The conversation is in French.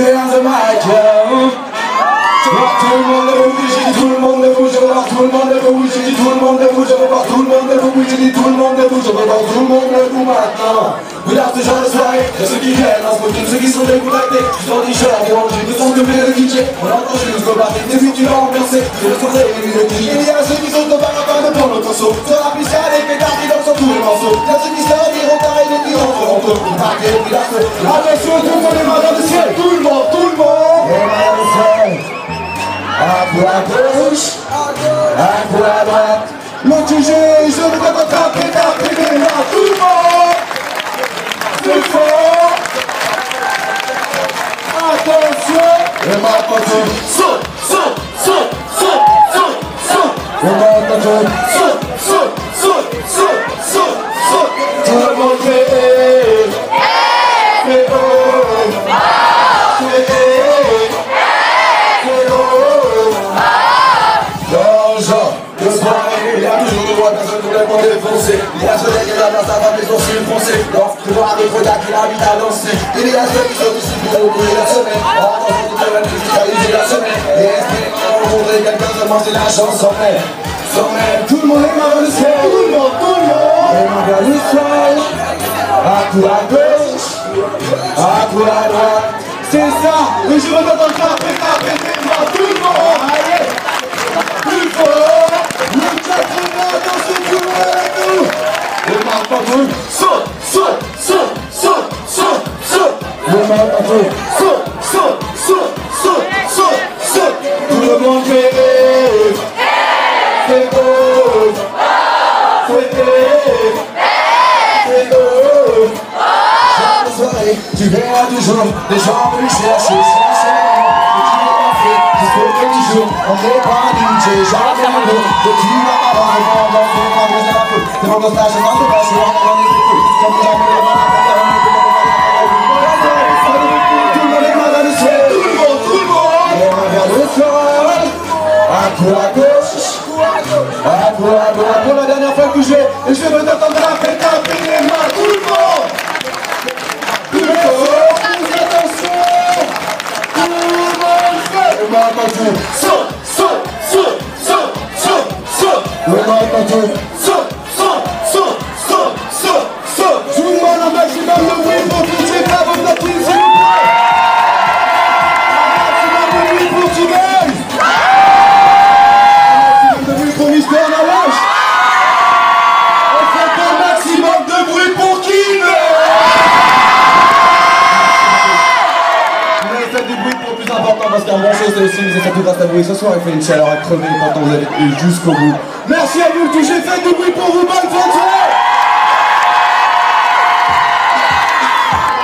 viens de tout le monde debout, dit tout le monde je veux tout le monde j'ai dit tout le monde je veux tout le monde j'ai dit tout le monde je veux tout le monde maintenant. Ce genre de soirée, ceux qui viennent en smoking, ceux qui sont je t'en dis le on entend chez nous scobater, des vas ambiancer, c'est le vidéos Il y a ceux qui sont au parapin de prendre piste, y'a des pétards qui dansent tous les morceaux, ceux qui se diront carré, des qui le est malade de ciel, Mon TG, je veux taper des mains. Tout le monde, plus fort. Attention. Et maintenant saute, saute, saute, saute, saute, saute. Et maintenant tu saute, saute, saute, saute, saute, saute. Tout le monde le de soirée, il y a toujours le droit d'un seul complètement défoncé. Il y a ceux qui la place avant les sourcils foncés. Lorsque voir des gars qui l'invitent à danser. Il y a ceux qui sont pour oublier la semaine. En dansant toute la même musicaliser la semaine. Et espérant rencontrer quelqu'un seulement si la chance. S'en mêle. Tout le monde est mal le ciel. Tout le monde, tout le monde. Mal vers le ciel. À coup à gauche. À coup à droite. C'est ça. T'entendre taper, taper des mains. Tout le monde. Allez. Plus Le maintenant saute, saute, saute, saute, saute, saute. Le maintenant saute, saute, saute, saute, saute, saute. Tout le monde fait C'est beau. C'est beau. De soirée, tu verras toujours des gens venus chercher, pas DJ, jamais un mot De qui va m'avoir, je m'en vais, je m'en vais, je m'en vais C'est mon stage, je m'en vais, je m'en vais, je m'en vais Comme jamais le monde Tout le monde est dans le ciel Tout le monde, tout le monde vers le sol À coup à gauche À coup à droite Pour la dernière fois que je vais Et je vais t'entendre taper, taper les mains Tout le monde Tout le monde Attention Tout le monde fait saute, parce qu'un bon chose aussi vous avez fait tout grâce à vous et ce soir il fait une chaleur à crever pourtant vous avez jusqu'au bout. Merci à vous tous, j'ai fait du bruit pour vous, bonne fin